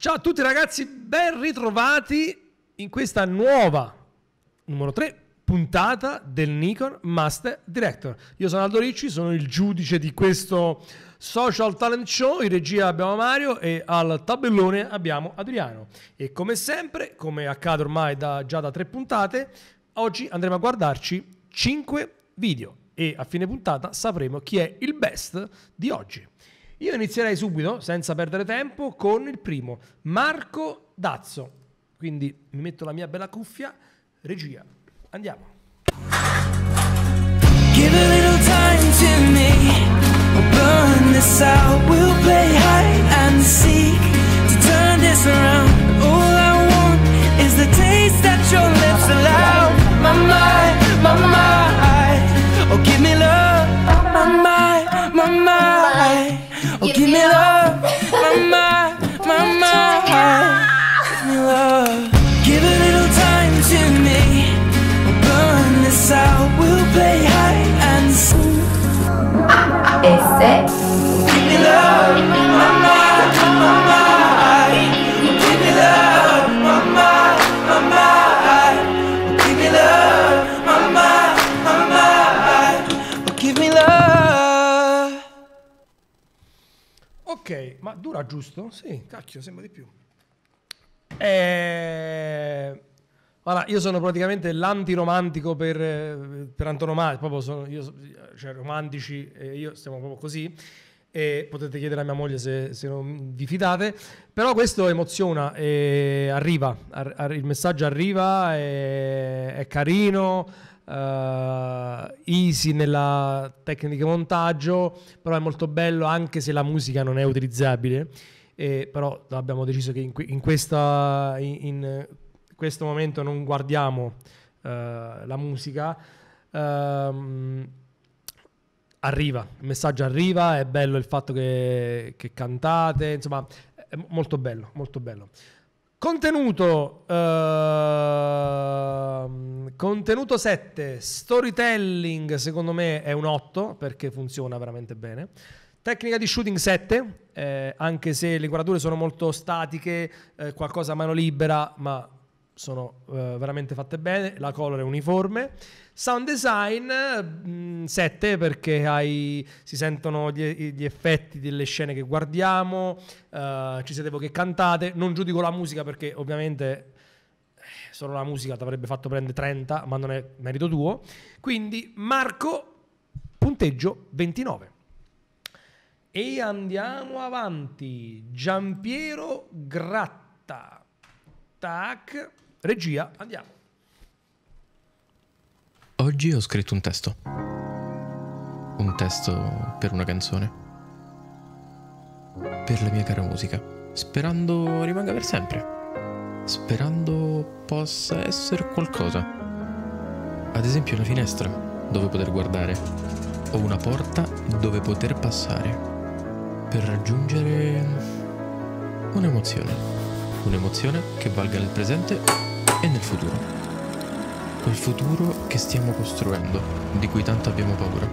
Ciao a tutti ragazzi, ben ritrovati in questa nuova numero 3 puntata del Nikon Master Director. Io sono Aldo Ricci, sono il giudice di questo social talent show, in regia abbiamo Mario e al tabellone abbiamo Adriano. E come sempre, come accade ormai da, già da tre puntate, oggi andremo a guardarci 5 video e a fine puntata sapremo chi è il best di oggi. Io inizierei subito, senza perdere tempo, con il primo, Marco Dazzo. Quindi mi metto la mia bella cuffia, regia. Andiamo. Give a little time to me. We'll burn this out. We'll play hide and seek to turn this around. All I want is the taste that your lips allow. My mind, my mind. My mind, Dura giusto? Sì, cacchio, sembra di più. Eh, Allora, io sono praticamente l'antiromantico per, eh, per antonomasia, proprio sono, io, cioè romantici, e io stiamo proprio così, e potete chiedere a mia moglie se, se non vi fidate, però questo emoziona, e arriva, ar- ar- il messaggio arriva, è, è carino, eh, easy nella tecnica di montaggio, però è molto bello anche se la musica non è utilizzabile. E però abbiamo deciso che in, in questa, in, in questo momento non guardiamo eh, la musica. Ehm, arriva, il messaggio arriva, è bello il fatto che, che cantate, insomma, è molto bello, molto bello. Contenuto, ehm, contenuto 7, storytelling secondo me è un 8 perché funziona veramente bene. Tecnica di shooting 7, eh, anche se le inquadrature sono molto statiche, eh, qualcosa a mano libera, ma sono eh, veramente fatte bene. La color è uniforme. Sound design mh, 7 perché hai- si sentono gli, gli effetti delle scene che guardiamo, eh, ci siete voi che cantate. Non giudico la musica perché ovviamente eh, solo la musica ti avrebbe fatto prendere 30, ma non è merito tuo. Quindi Marco, punteggio 29. E andiamo avanti. Giampiero Gratta. Tac. Regia, andiamo. Oggi ho scritto un testo. Un testo per una canzone. Per la mia cara musica. Sperando rimanga per sempre. Sperando possa essere qualcosa. Ad esempio una finestra dove poter guardare. O una porta dove poter passare. Per raggiungere un'emozione. Un'emozione che valga nel presente e nel futuro. Quel futuro che stiamo costruendo, di cui tanto abbiamo paura.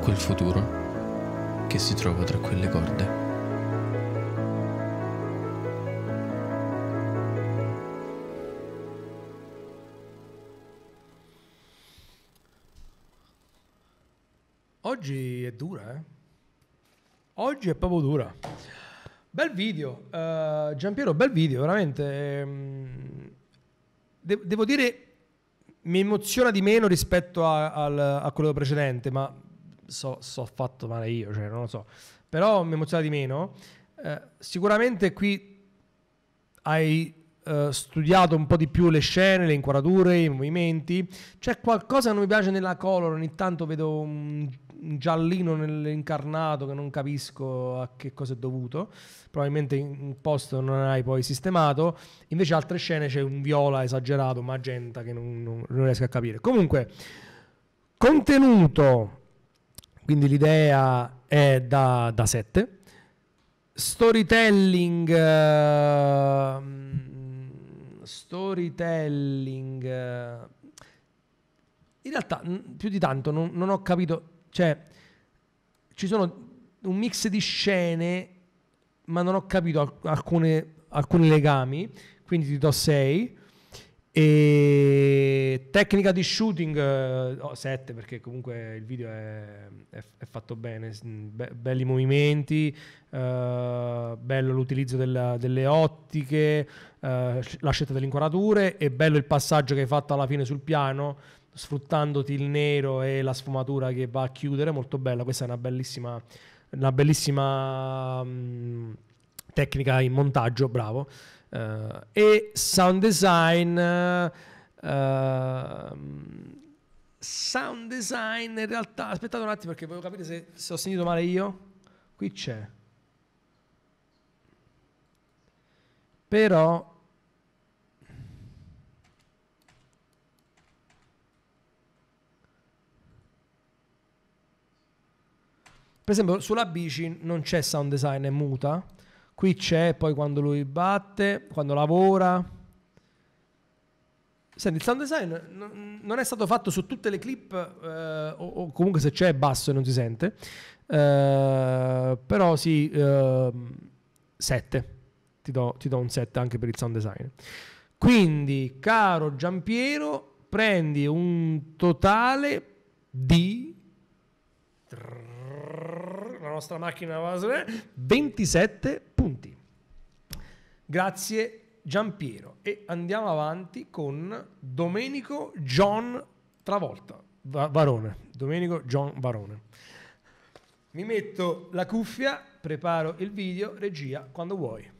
Quel futuro che si trova tra quelle corde. Oggi è dura, eh? Oggi è proprio dura. Bel video, eh, Giampiero, bel video, veramente. ehm, de- devo dire, mi emoziona di meno rispetto a, al- a quello precedente, ma so, so fatto male io, cioè non lo so. Però mi emoziona di meno. Eh, sicuramente qui hai eh, studiato un po' di più le scene, le inquadrature, i movimenti. C'è qualcosa che non mi piace nella color, ogni tanto vedo un giallino nell'incarnato che non capisco a che cosa è dovuto. Probabilmente in un post non hai poi sistemato. Invece altre scene c'è un viola esagerato, magenta che non, non- non riesco a capire. Comunque, contenuto, quindi l'idea è da, da 7 storytelling ehm, storytelling eh, in realtà più di tanto non, non ho capito, cioè ci sono un mix di scene, ma non ho capito alcune, alcuni legami, quindi ti do 6. E tecnica di shooting 7 oh, perché comunque il video è, è, è fatto bene, Be- belli movimenti, uh, bello l'utilizzo della, delle ottiche, uh, la scelta delle inquadrature e bello il passaggio che hai fatto alla fine sul piano sfruttandoti il nero e la sfumatura che va a chiudere, molto bella, questa è una bellissima, una bellissima um, tecnica in montaggio, bravo. Uh, e sound design uh, sound design in realtà aspettate un attimo perché volevo capire se, se ho sentito male io. Qui c'è. Però per esempio sulla bici non c'è sound design è muta Qui c'è poi quando lui batte, quando lavora. Senti, il sound design non è stato fatto su tutte le clip, eh, o, o, comunque se c'è è basso e non si sente. Eh, però sì, 7. Eh, ti, do, ti do un 7 anche per il sound design. Quindi, caro Giampiero, prendi un totale di nostra macchina va 27 punti. Grazie Giampiero. E andiamo avanti con Domenico John Travolta. Va- Varone. Domenico John Varone. Mi metto la cuffia, preparo il video, regia, quando vuoi.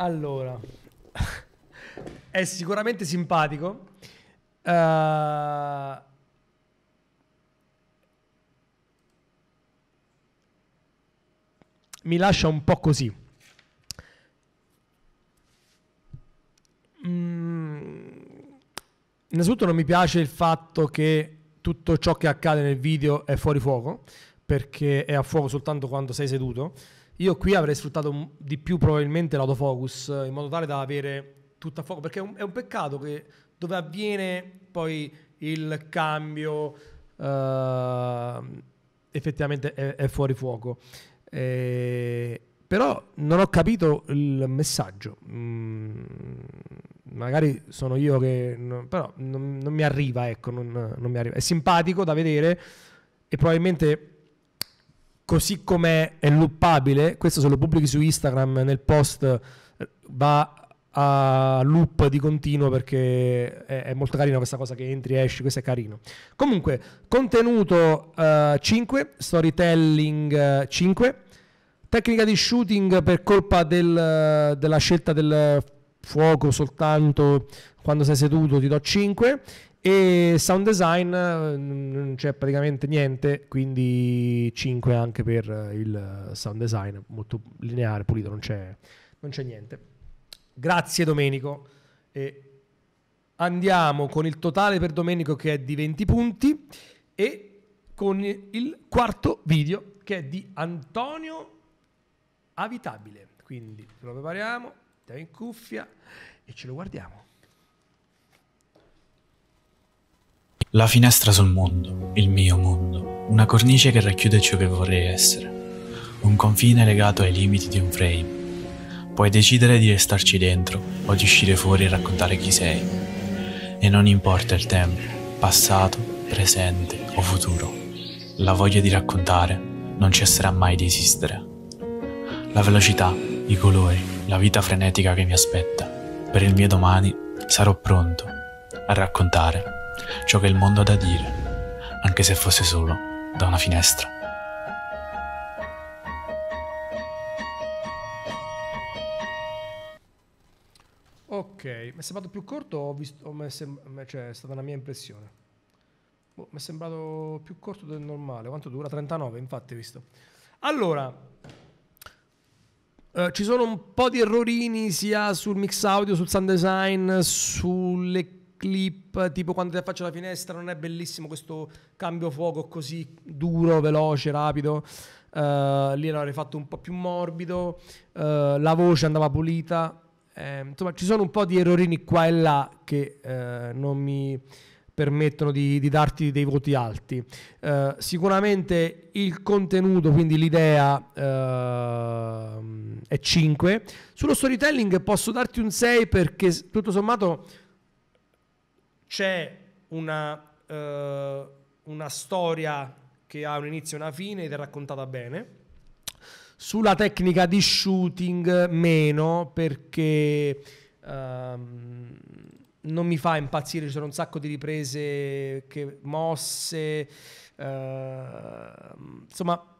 Allora, è sicuramente simpatico. Uh, mi lascia un po' così. Mm, innanzitutto non mi piace il fatto che tutto ciò che accade nel video è fuori fuoco, perché è a fuoco soltanto quando sei seduto io qui avrei sfruttato di più probabilmente l'autofocus in modo tale da avere tutto a fuoco, perché è un, è un peccato che dove avviene poi il cambio uh, effettivamente è, è, fuori fuoco. Eh, però non ho capito il messaggio. Mm, magari sono io che... No, però non, non, mi arriva, ecco, non, non mi arriva. È simpatico da vedere e probabilmente così come è loopabile, questo se lo pubblichi su Instagram nel post va a loop di continuo perché è, è molto carino questa cosa che entri e esci, questo è carino. Comunque, contenuto uh, 5, storytelling uh, 5, tecnica di shooting per colpa del, della scelta del fuoco soltanto quando sei seduto ti do 5 e sound design non c'è praticamente niente, quindi 5 anche per il sound design, molto lineare, pulito, non c'è, non c'è niente. Grazie Domenico. E andiamo con il totale per Domenico che è di 20 punti e con il quarto video che è di Antonio Avitabile. Quindi lo prepariamo, mettiamo in cuffia e ce lo guardiamo. La finestra sul mondo, il mio mondo, una cornice che racchiude ciò che vorrei essere, un confine legato ai limiti di un frame. Puoi decidere di restarci dentro o di uscire fuori e raccontare chi sei. E non importa il tempo, passato, presente o futuro. La voglia di raccontare non cesserà mai di esistere. La velocità, i colori, la vita frenetica che mi aspetta. Per il mio domani sarò pronto a raccontare ciò che il mondo ha da dire, anche se fosse solo da una finestra. Ok, mi è sembrato più corto o, visto, o sem- cioè, è stata una mia impressione? Boh, mi è sembrato più corto del normale. Quanto dura? 39, infatti, visto. Allora, eh, ci sono un po' di errorini sia sul mix audio, sul sound design, sulle clip, tipo quando ti faccio la finestra non è bellissimo questo cambio fuoco così duro, veloce, rapido. Uh, lì l'avrei fatto un po' più morbido, uh, la voce andava pulita. Eh, insomma, ci sono un po' di errorini qua e là che eh, non mi permettono di, di, darti dei voti alti. Uh, sicuramente il contenuto, quindi l'idea uh, è 5. Sullo storytelling posso darti un 6 perché tutto sommato c'è una, uh, una storia che ha un inizio e una fine ed è raccontata bene. Sulla tecnica di shooting meno perché um, non mi fa impazzire, ci sono un sacco di riprese, che, mosse, uh, insomma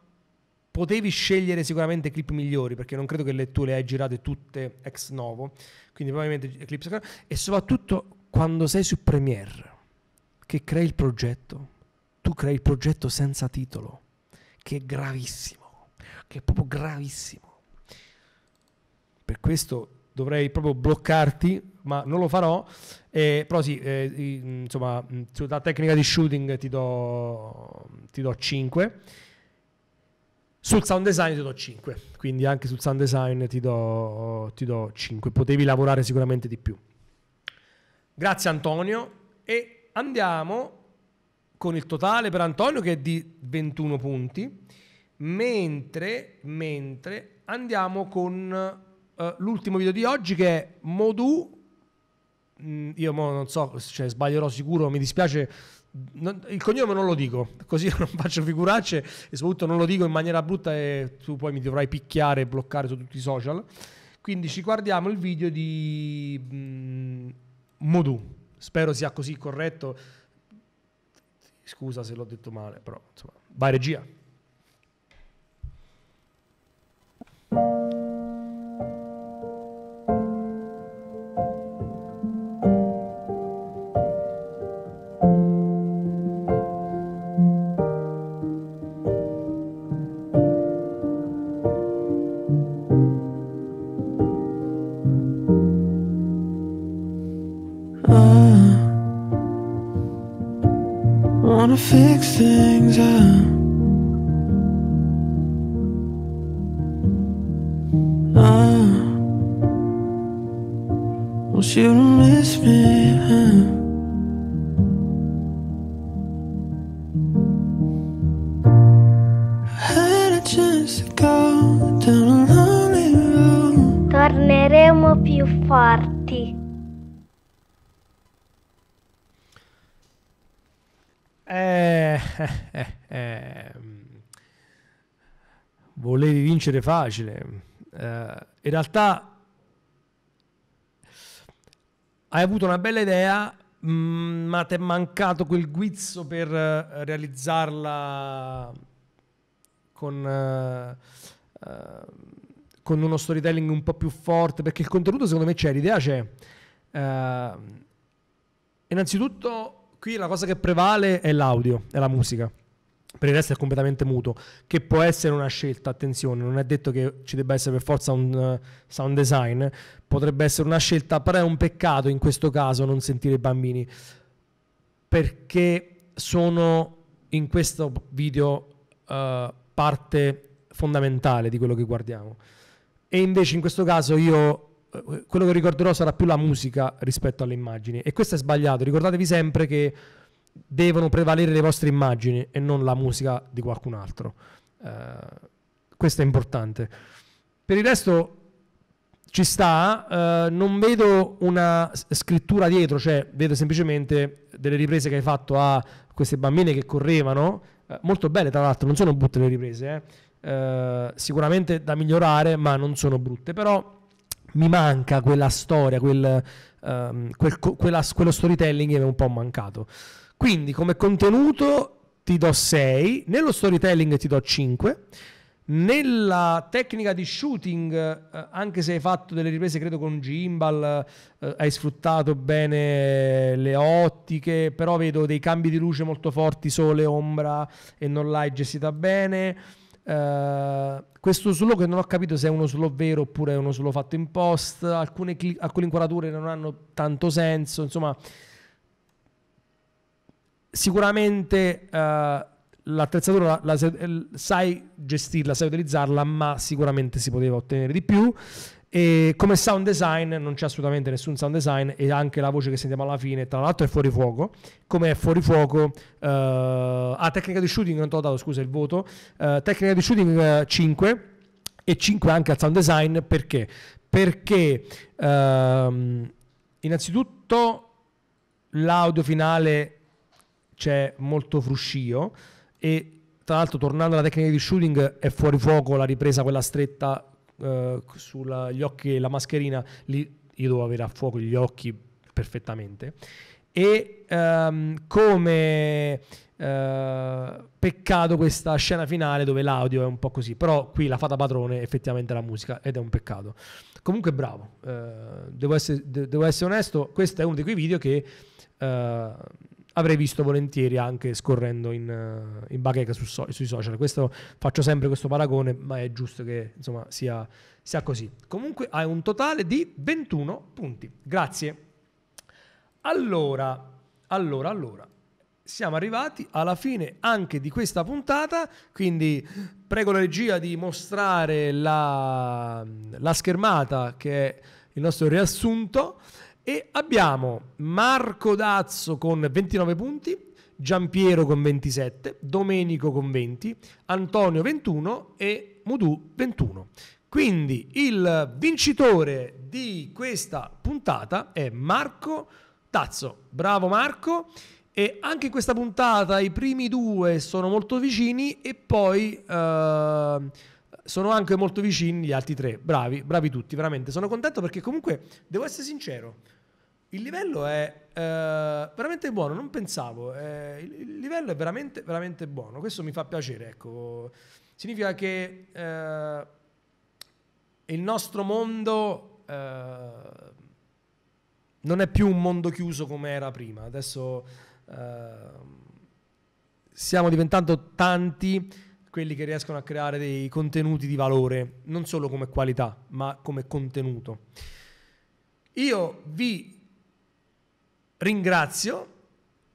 potevi scegliere sicuramente clip migliori perché non credo che le, tu le hai girate tutte ex novo, quindi probabilmente clip e soprattutto quando sei su Premiere che crei il progetto, tu crei il progetto senza titolo, che è gravissimo, che è proprio gravissimo. Per questo dovrei proprio bloccarti, ma non lo farò. Eh, però sì, eh, insomma, sulla tecnica di shooting ti do, ti do 5. Sul sound design ti do 5, quindi anche sul sound design ti do, ti do 5. Potevi lavorare sicuramente di più. Grazie Antonio e andiamo con il totale per Antonio che è di 21 punti, mentre, mentre andiamo con uh, l'ultimo video di oggi che è Modu. Mm, io non so, cioè, sbaglierò sicuro, mi dispiace. Non, il cognome non lo dico, così non faccio figuracce e soprattutto non lo dico in maniera brutta e tu poi mi dovrai picchiare e bloccare su tutti i social. Quindi ci guardiamo il video di mm, Modu. Spero sia così corretto. Scusa se l'ho detto male, però insomma, vai regia. Things. I eh, eh, volevi vincere facile. Eh, in realtà hai avuto una bella idea, mh, mm, ma ti è mancato quel guizzo per uh, realizzarla con, uh, uh, con, uno storytelling un po' più forte, perché il contenuto secondo me c'è, l'idea c'è. innanzitutto Qui la cosa che prevale è l'audio, è la musica. Per il resto è completamente muto, che può essere una scelta, attenzione, non è detto che ci debba essere per forza un uh, sound design, potrebbe essere una scelta, però è un peccato in questo caso non sentire i bambini, perché sono in questo video uh, parte fondamentale di quello che guardiamo. E invece in questo caso io quello che ricorderò sarà più la musica rispetto alle immagini. E questo è sbagliato. Ricordatevi sempre che devono prevalere le vostre immagini e non la musica di qualcun altro. Uh, questo è importante. Per il resto, ci sta, eh, non vedo una scrittura dietro, cioè vedo semplicemente delle riprese che hai fatto a queste bambine che correvano, eh, molto belle tra l'altro, non sono brutte le riprese. Eh, sicuramente da migliorare, ma non sono brutte, però mi manca quella storia, quel, ehm, quel quella- quello storytelling che mi è un po' mancato. Quindi come contenuto ti do 6, nello storytelling ti do 5. Nella tecnica di shooting, eh, anche se hai fatto delle riprese, credo con gimbal, eh, hai sfruttato bene le ottiche, però vedo dei cambi di luce molto forti, sole, ombra, e non l'hai gestita bene. Eh, questo slow che non ho capito se è uno slow vero oppure è uno slow fatto in post, alcune, cli- alcune inquadrature non hanno tanto senso, insomma sicuramente eh, l'attrezzatura la- la sai gestirla, sai utilizzarla, ma sicuramente si poteva ottenere di più. E come sound design non c'è assolutamente nessun sound design e anche la voce che sentiamo alla fine, tra l'altro è fuori fuoco. Come è fuori fuoco, eh, ah, tecnica di shooting, non te l'ho dato, scusa, il voto. Eh, tecnica di shooting eh, 5 e 5 anche al sound design perché? Perché ehm, innanzitutto l'audio finale c'è molto fruscio e tra l'altro tornando alla tecnica di shooting è fuori fuoco la ripresa quella stretta eh, sugli occhi e la mascherina lì io devo avere a fuoco gli occhi perfettamente. E ehm, come eh, peccato questa scena finale dove l'audio è un po' così però qui la fata padrone effettivamente la musica ed è un peccato. Comunque bravo eh, devo, essere, de- devo essere onesto questo è uno di quei video che eh, avrei visto volentieri anche scorrendo in, eh, in bacheca su sui social. Questo faccio sempre questo paragone, ma è giusto che insomma sia, sia così. Comunque hai un totale di 21 punti. Grazie. Allora, allora, allora. Siamo arrivati alla fine anche di questa puntata, quindi prego la regia di mostrare la, la schermata che è il nostro riassunto. E abbiamo Marco Dazzo con 29 punti, Giampiero con 27, Domenico con 20, Antonio 21 e Mudu 21. Quindi il vincitore di questa puntata è Marco Dazzo. Bravo Marco. E anche in questa puntata i primi due sono molto vicini e poi eh, sono anche molto vicini gli altri tre. Bravi, bravi tutti, veramente. Sono contento perché comunque, devo essere sincero, il livello è eh, veramente buono, non pensavo. eh, il, livello è veramente, veramente buono. Questo mi fa piacere, ecco. Significa che eh, il nostro mondo eh, non è più un mondo chiuso come era prima. Adesso eh, stiamo diventando tanti quelli che riescono a creare dei contenuti di valore, non solo come qualità, ma come contenuto. Io vi ringrazio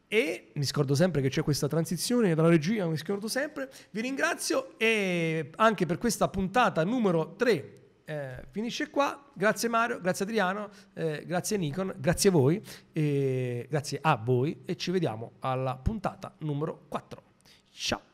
e mi scordo sempre che c'è questa transizione dalla regia, mi scordo sempre. Vi ringrazio e anche per questa puntata numero 3 eh, finisce qua. Grazie Mario, grazie Adriano, eh, grazie Nikon, grazie a voi, e grazie a voi e ci vediamo alla puntata numero 4. Ciao!